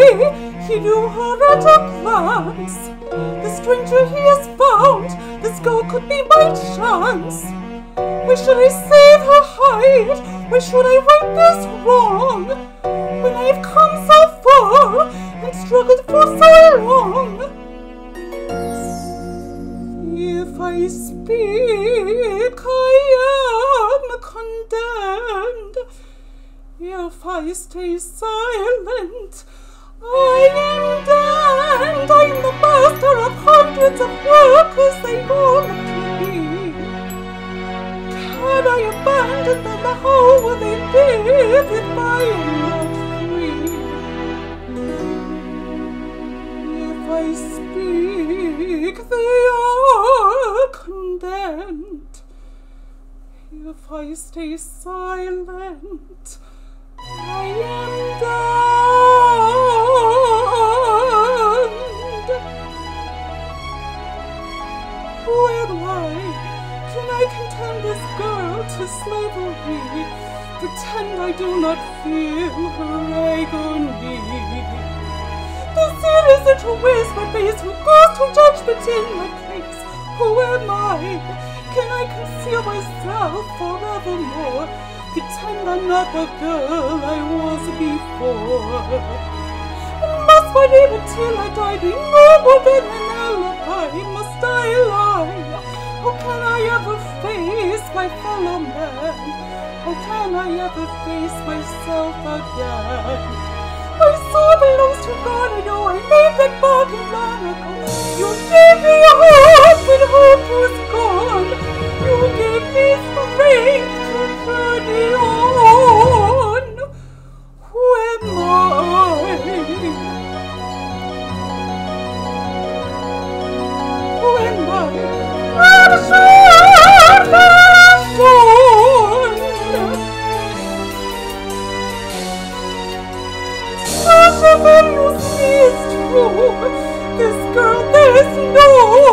He knew her at a glance. The stranger he has found, this girl could be my chance. Why should I save her hide? Why should I right this wrong? When I have come so far and struggled for so long. If I speak, I am condemned. If I stay silent, I am damned. I'm the master of hundreds of workers, they all to me. Can I abandon them? How will they live if I am not free? If I speak, they are condemned. If I stay silent, I am Condemn this girl to slavery? Pretend I do not feel her agony. The citizen who wears my face, who goes to judgment in my place. Who am I? Can I conceal myself forevermore? Pretend I'm not the girl I was before. Must I live until I die, be no more than an alibi? Must I lie? How can I ever face my fellow man? How can I ever face myself again? My soul belongs to God, I know I made that bargain long ago. You gave me hope no